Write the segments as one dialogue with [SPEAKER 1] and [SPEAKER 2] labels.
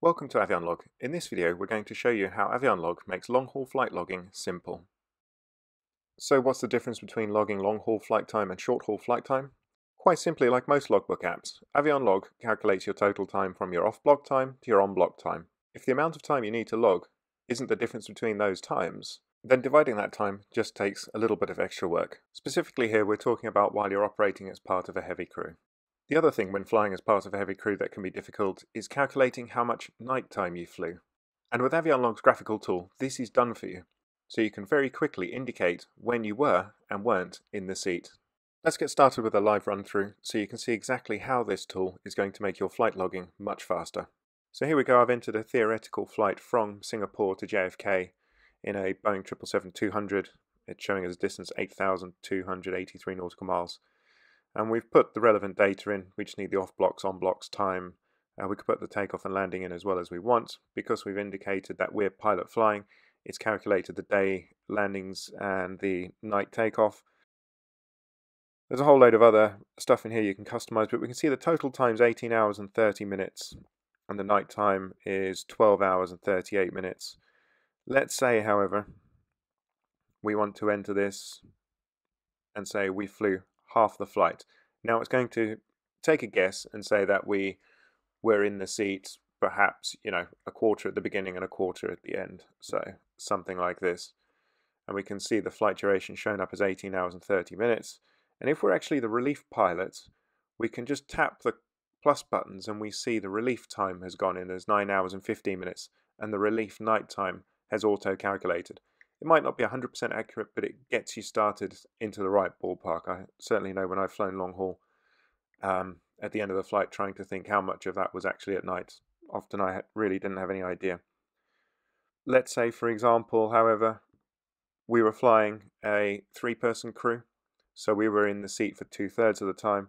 [SPEAKER 1] Welcome to AvionLog. In this video we're going to show you how AvionLog makes long-haul flight logging simple. So what's the difference between logging long-haul flight time and short-haul flight time? Quite simply, like most logbook apps, AvionLog calculates your total time from your off-block time to your on-block time. If the amount of time you need to log isn't the difference between those times, then dividing that time just takes a little bit of extra work. Specifically here we're talking about while you're operating as part of a heavy crew. The other thing when flying as part of a heavy crew that can be difficult is calculating how much night time you flew. And with AvionLog's graphical tool, this is done for you, so you can very quickly indicate when you were and weren't in the seat. Let's get started with a live run through so you can see exactly how this tool is going to make your flight logging much faster. So here we go, I've entered a theoretical flight from Singapore to JFK in a Boeing 777-200. It's showing us a distance 8,283 nautical miles. And we've put the relevant data in. We just need the off blocks, on blocks, time. Uh, we could put the takeoff and landing in as well as we want. Because we've indicated that we're pilot flying, it's calculated the day landings and the night takeoff. There's a whole load of other stuff in here you can customize, but we can see the total time is 18 hours and 30 minutes, and the night time is 12 hours and 38 minutes. Let's say, however, we want to enter this and say we flew half the flight. Now it's going to take a guess and say that we were in the seat perhaps, you know, a quarter at the beginning and a quarter at the end. So something like this. And we can see the flight duration shown up as 18 hours and 30 minutes. And if we're actually the relief pilot, we can just tap the plus buttons and we see the relief time has gone in as 9 hours and 15 minutes and the relief night time has auto calculated. It might not be 100% accurate, but it gets you started into the right ballpark. I certainly know when I've flown long haul um, at the end of the flight trying to think how much of that was actually at night. Often I really didn't have any idea. Let's say, for example, however, we were flying a three person crew, so we were in the seat for two thirds of the time.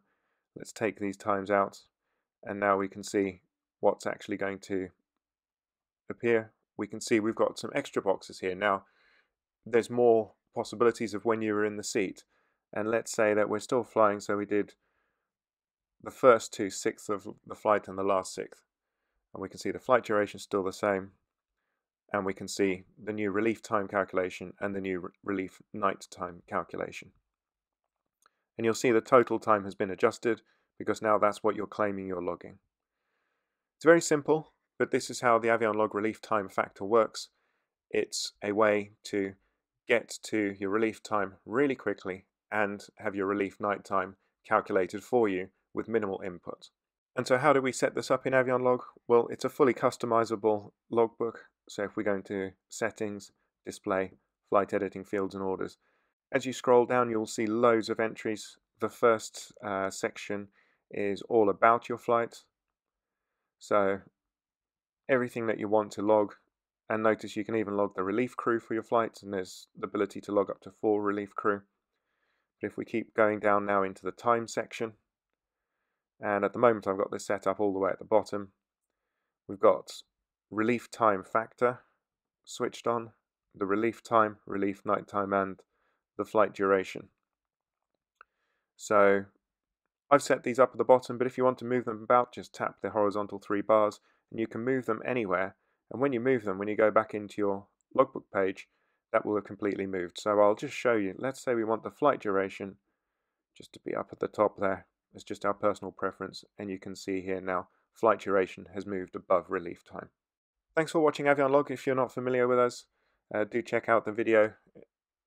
[SPEAKER 1] Let's take these times out, and now we can see what's actually going to appear. We can see we've got some extra boxes here. Now, there's more possibilities of when you were in the seat. And let's say that we're still flying, so we did the first two sixths of the flight and the last sixth. And we can see the flight duration is still the same. And we can see the new relief time calculation and the new re relief night time calculation. And you'll see the total time has been adjusted because now that's what you're claiming you're logging. It's very simple, but this is how the AvionLog relief time factor works. It's a way to get to your relief time really quickly and have your relief night time calculated for you with minimal input. And so how do we set this up in AvionLog? Well, it's a fully customizable logbook. So if we go into settings, display, flight editing fields and orders, as you scroll down, you'll see loads of entries. The first uh, section is all about your flight. So everything that you want to log and notice you can even log the relief crew for your flights, and there's the ability to log up to four relief crew. But if we keep going down now into the time section, and at the moment I've got this set up all the way at the bottom, we've got relief time factor switched on, the relief time, relief night time, and the flight duration. So I've set these up at the bottom, but if you want to move them about, just tap the horizontal three bars, and you can move them anywhere and when you move them, when you go back into your logbook page, that will have completely moved. So I'll just show you. Let's say we want the flight duration just to be up at the top there. It's just our personal preference. And you can see here now, flight duration has moved above relief time. Thanks for watching AvionLog. If you're not familiar with us, uh, do check out the video.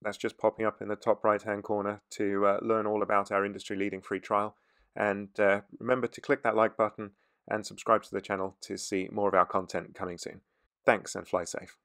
[SPEAKER 1] That's just popping up in the top right hand corner to uh, learn all about our industry leading free trial. And uh, remember to click that like button and subscribe to the channel to see more of our content coming soon. Thanks and fly safe.